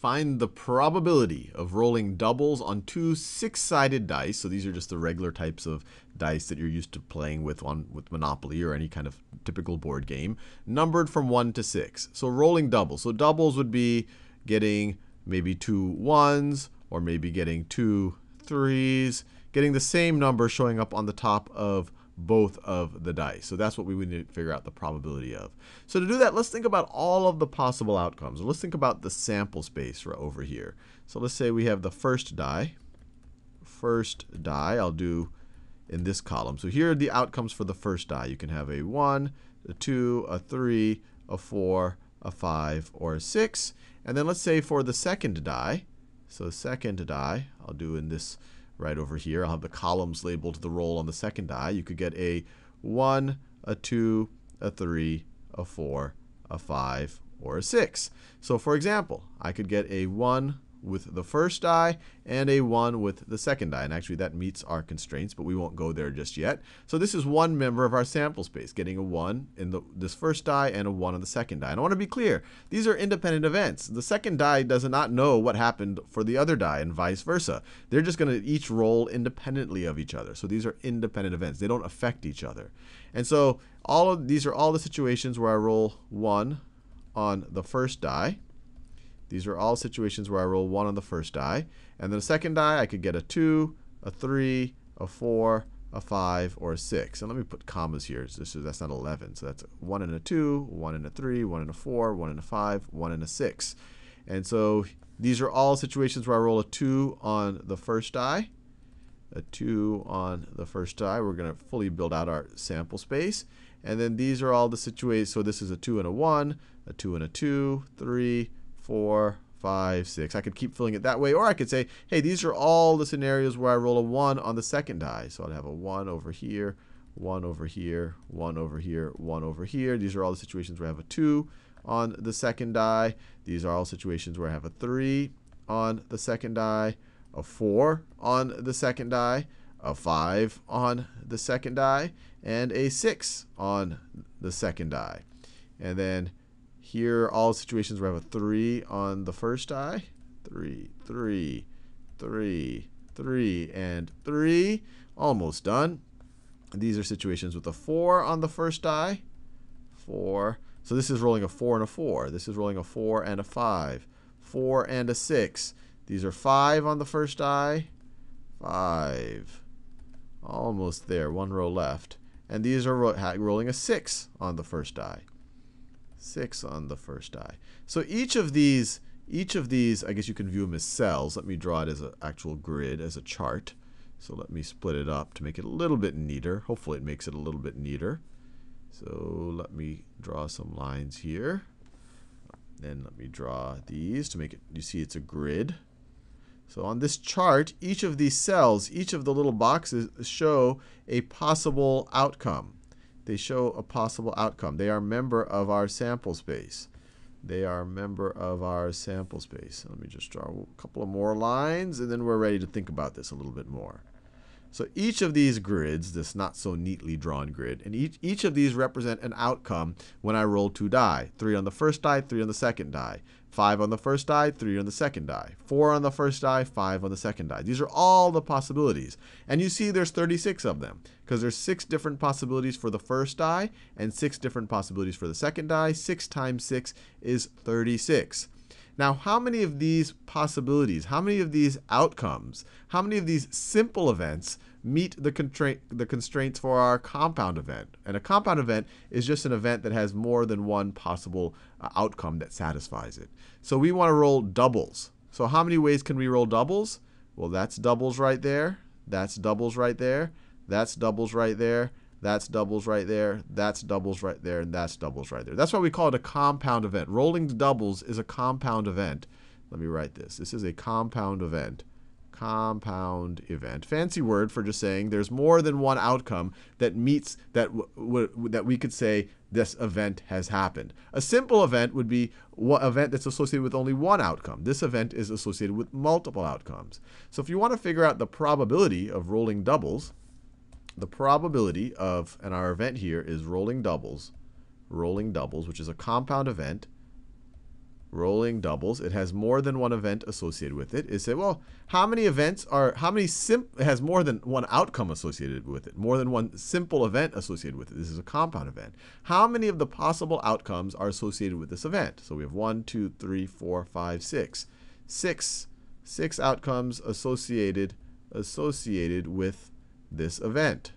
Find the probability of rolling doubles on two six-sided dice. So these are just the regular types of dice that you're used to playing with on with Monopoly or any kind of typical board game, numbered from 1 to 6. So rolling doubles. So doubles would be getting maybe two ones or maybe getting two threes, getting the same number showing up on the top of both of the dice. So that's what we would need to figure out the probability of. So to do that, let's think about all of the possible outcomes. Let's think about the sample space over here. So let's say we have the first die. First die, I'll do in this column. So here are the outcomes for the first die. You can have a 1, a 2, a 3, a 4, a 5, or a 6. And then let's say for the second die, so second die, I'll do in this right over here. I'll have the columns labeled the roll on the second die. You could get a 1, a 2, a 3, a 4, a 5, or a 6. So for example, I could get a 1, with the first die and a 1 with the second die. And actually that meets our constraints, but we won't go there just yet. So this is one member of our sample space, getting a 1 in the, this first die and a 1 on the second die. And I want to be clear, these are independent events. The second die does not know what happened for the other die and vice versa. They're just going to each roll independently of each other. So these are independent events. They don't affect each other. And so all of these are all the situations where I roll 1 on the first die. These are all situations where I roll 1 on the first die. And then the second die, I could get a 2, a 3, a 4, a 5, or a 6. And let me put commas here. So this is, that's not 11. So that's 1 and a 2, 1 and a 3, 1 and a 4, 1 and a 5, 1 and a 6. And so these are all situations where I roll a 2 on the first die. A 2 on the first die. We're going to fully build out our sample space. And then these are all the situations. So this is a 2 and a 1, a 2 and a 2, 3, four, five, six. I could keep filling it that way. Or I could say, hey, these are all the scenarios where I roll a 1 on the second die. So I'd have a 1 over here, 1 over here, 1 over here, 1 over here. These are all the situations where I have a 2 on the second die. These are all situations where I have a 3 on the second die, a 4 on the second die, a 5 on the second die, and a 6 on the second die. And then here all situations where I have a 3 on the first die. 3, 3, 3, 3, and 3. Almost done. These are situations with a 4 on the first die. 4. So this is rolling a 4 and a 4. This is rolling a 4 and a 5. 4 and a 6. These are 5 on the first die. 5. Almost there. One row left. And these are ro rolling a 6 on the first die. 6 on the first die. So each of these, each of these, I guess you can view them as cells. Let me draw it as an actual grid, as a chart. So let me split it up to make it a little bit neater. Hopefully it makes it a little bit neater. So let me draw some lines here. Then let me draw these to make it, you see it's a grid. So on this chart, each of these cells, each of the little boxes show a possible outcome they show a possible outcome. They are a member of our sample space. They are a member of our sample space. Let me just draw a couple of more lines, and then we're ready to think about this a little bit more. So each of these grids, this not so neatly drawn grid, and each, each of these represent an outcome when I roll two die. Three on the first die, three on the second die. 5 on the first die, 3 on the second die. 4 on the first die, 5 on the second die. These are all the possibilities. And you see there's 36 of them because there's 6 different possibilities for the first die and 6 different possibilities for the second die. 6 times 6 is 36. Now, how many of these possibilities, how many of these outcomes, how many of these simple events meet the, the constraints for our compound event? And a compound event is just an event that has more than one possible uh, outcome that satisfies it. So we want to roll doubles. So how many ways can we roll doubles? Well, that's doubles right there. That's doubles right there. That's doubles right there. That's doubles right there. That's doubles right there. And that's doubles right there. That's why we call it a compound event. Rolling doubles is a compound event. Let me write this. This is a compound event. Compound event. Fancy word for just saying there's more than one outcome that meets that that we could say this event has happened. A simple event would be an event that's associated with only one outcome. This event is associated with multiple outcomes. So if you want to figure out the probability of rolling doubles, the probability of, and our event here is rolling doubles, rolling doubles, which is a compound event. rolling doubles. It has more than one event associated with it. Is say, well, how many events are how many sim it has more than one outcome associated with it, more than one simple event associated with it. This is a compound event. How many of the possible outcomes are associated with this event? So we have one, two, three, four, five, six, six, six outcomes associated associated with this event.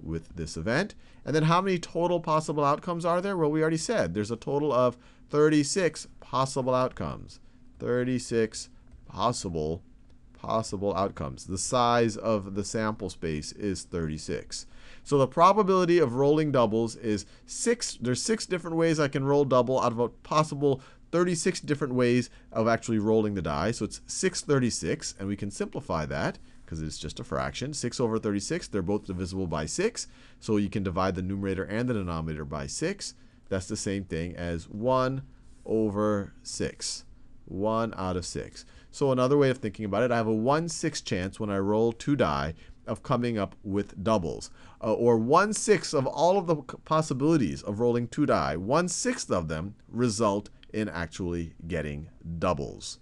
With this event. And then how many total possible outcomes are there? Well, we already said there's a total of 36 possible outcomes. 36 possible possible outcomes. The size of the sample space is 36. So the probability of rolling doubles is 6 there's 6 different ways I can roll double out of a possible 36 different ways of actually rolling the die. So it's 636 and we can simplify that because it's just a fraction. 6 over 36, they're both divisible by 6. So you can divide the numerator and the denominator by 6. That's the same thing as 1 over 6. 1 out of 6. So another way of thinking about it, I have a 1 6 chance when I roll two die of coming up with doubles. Uh, or 1 6 of all of the possibilities of rolling two die, 1 sixth of them result in actually getting doubles.